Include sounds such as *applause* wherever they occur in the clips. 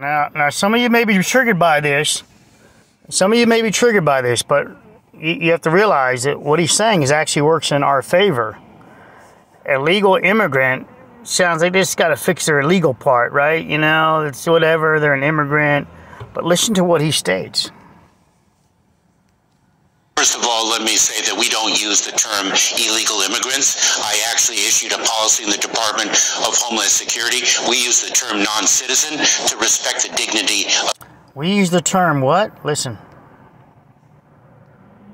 Now, now, some of you may be triggered by this. Some of you may be triggered by this, but you, you have to realize that what he's saying is actually works in our favor. Illegal immigrant sounds like they just got to fix their illegal part, right? You know, it's whatever. They're an immigrant, but listen to what he states. First of all, let me say that we don't use the term illegal immigrants. I actually issued a policy in the Department of Homeland Security. We use the term non citizen to respect the dignity of. We use the term what? Listen.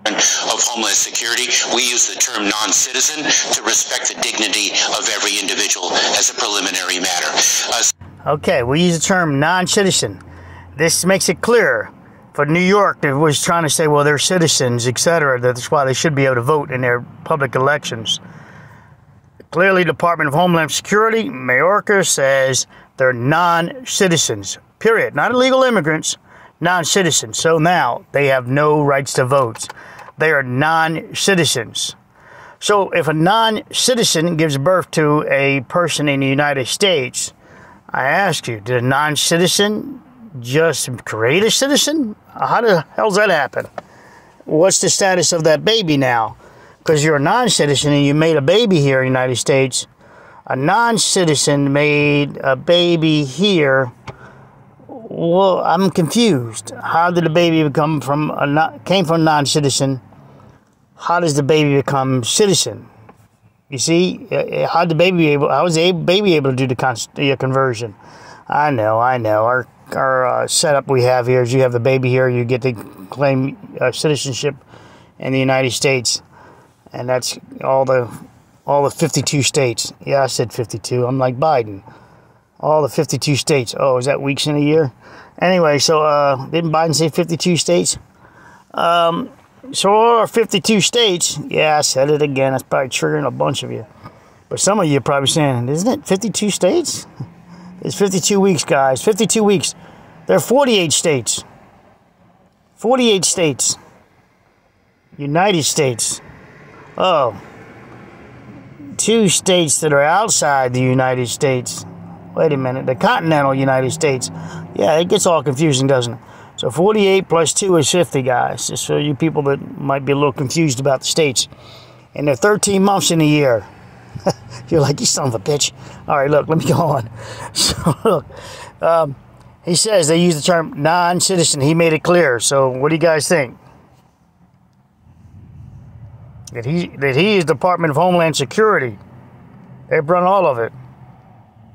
Of Homeland Security, we use the term non citizen to respect the dignity of every individual as a preliminary matter. Uh, okay, we use the term non citizen. This makes it clear for New York that was trying to say, well, they're citizens, etc. That's why they should be able to vote in their public elections. Clearly, Department of Homeland Security, Mayorkas says they're non-citizens. Period. Not illegal immigrants, non-citizens. So now they have no rights to vote. They are non-citizens. So if a non-citizen gives birth to a person in the United States, I ask you, did a non-citizen just create a citizen? How the hell's that happen? What's the status of that baby now? Because you're a non citizen and you made a baby here in the United States. A non citizen made a baby here. Well, I'm confused. How did the baby become from a non, came from a non citizen? How does the baby become citizen? You see, eh, eh, how the baby able? How was the baby able to do the, con- the conversion? I know, I know. Our our uh, setup we have here is you have the baby here, you get to claim uh, citizenship in the United States, and that's all the all the 52 states. Yeah, I said 52. I'm like Biden. All the 52 states. Oh, is that weeks in a year? Anyway, so uh, didn't Biden say 52 states? Um, so all our 52 states. Yeah, I said it again. That's probably triggering a bunch of you. But some of you probably saying, isn't it 52 states? It's 52 weeks, guys. 52 weeks. There are 48 states. 48 states. United States. Oh. Two states that are outside the United States. Wait a minute. The continental United States. Yeah, it gets all confusing, doesn't it? So 48 plus 2 is 50, guys. Just for you people that might be a little confused about the states. And there are 13 months in a year. *laughs* You're like, you son of a bitch. All right, look, let me go on. *laughs* So, look, um, he says they use the term non citizen. He made it clear. So, what do you guys think? That he, that he is Department of Homeland Security. They've run all of it.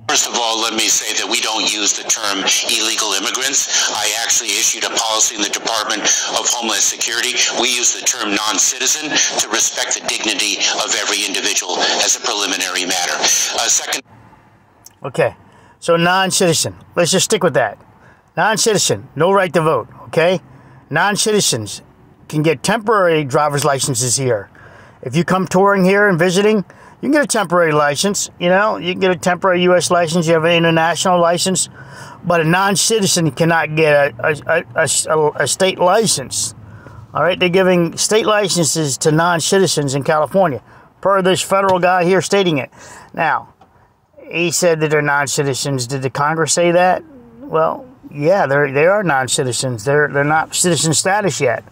First of all, let me say that we don't use the term illegal immigrants. I actually issued a policy in the Department of Homeland Security. We use the term non citizen to respect the dignity of every individual as a preliminary matter. Uh, second. Okay, so non citizen. Let's just stick with that. Non citizen, no right to vote, okay? Non citizens can get temporary driver's licenses here. If you come touring here and visiting, you can get a temporary license. You know, you can get a temporary U.S. license. You have an international license, but a non-citizen cannot get a, a, a, a state license. All right, they're giving state licenses to non-citizens in California, per this federal guy here stating it. Now, he said that they're non-citizens. Did the Congress say that? Well, yeah, they're they are non-citizens. They're they're not citizen status yet.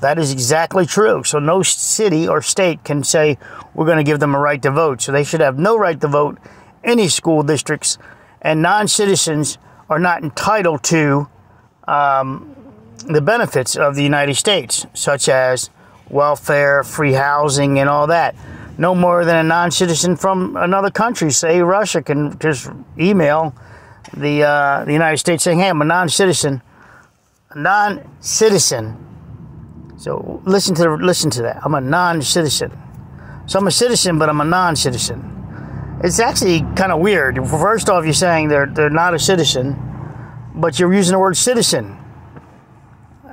That is exactly true. So no city or state can say we're going to give them a right to vote. So they should have no right to vote. Any school districts and non-citizens are not entitled to um, the benefits of the United States, such as welfare, free housing, and all that. No more than a non-citizen from another country, say Russia, can just email the uh, the United States saying, "Hey, I'm a non-citizen." Non-citizen so listen to listen to that. I'm a non-citizen. So I'm a citizen, but I'm a non-citizen. It's actually kind of weird. First off, you're saying they're they're not a citizen, but you're using the word citizen.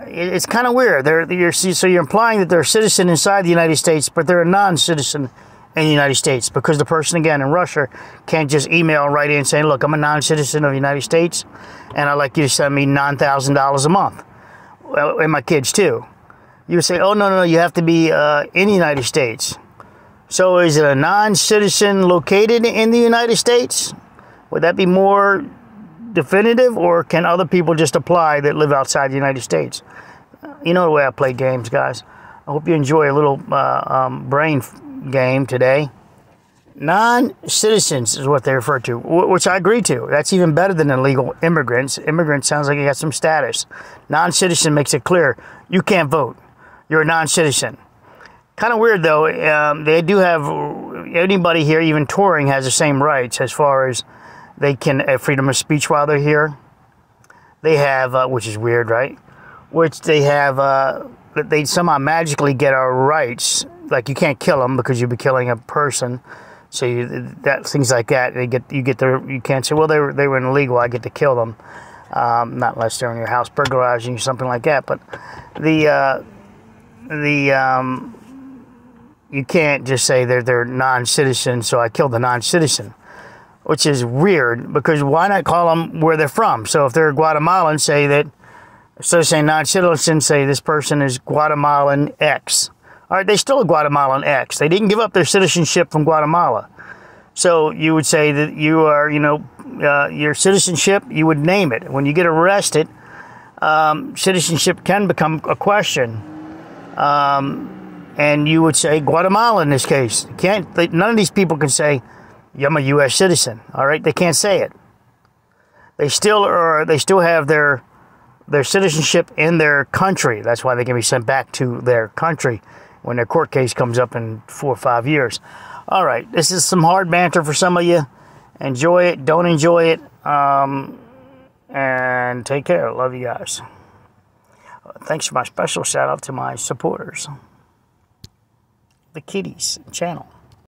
It's kind of weird. They're, you're, so you're implying that they're a citizen inside the United States, but they're a non-citizen in the United States because the person again in Russia can't just email and write in saying, "Look, I'm a non-citizen of the United States, and I'd like you to send me nine thousand dollars a month, and my kids too." You would say, oh, no, no, no, you have to be uh, in the United States. So is it a non citizen located in the United States? Would that be more definitive, or can other people just apply that live outside the United States? You know the way I play games, guys. I hope you enjoy a little uh, um, brain game today. Non-citizens is what they refer to, which I agree to. That's even better than illegal immigrants. Immigrant sounds like you got some status. Non-citizen makes it clear you can't vote. You're a non-citizen. Kind of weird though. Um, they do have anybody here, even touring, has the same rights as far as they can uh, freedom of speech while they're here. They have, uh, which is weird, right? Which they have, uh, they somehow magically get our rights. Like you can't kill them because you'd be killing a person so you, that things like that, they get you get the you can't say, well, they were they were illegal. I get to kill them, um, not unless they're in your house burglarizing or something like that. But the uh, the um, you can't just say they're they're non-citizens, so I killed a non-citizen, which is weird because why not call them where they're from? So if they're Guatemalan, say that of saying non-citizen, say this person is Guatemalan X all right, they still a Guatemalan X. They didn't give up their citizenship from Guatemala. So you would say that you are, you know, uh, your citizenship, you would name it. When you get arrested, um, citizenship can become a question. Um, and you would say Guatemala in this case. can't, they, none of these people can say, I'm a U.S. citizen. All right, they can't say it. They still are. They still have their their citizenship in their country. That's why they can be sent back to their country when their court case comes up in four or five years. All right, this is some hard banter for some of you. Enjoy it, don't enjoy it, um, and take care. Love you guys. Thanks for my special shout out to my supporters, the Kitties channel.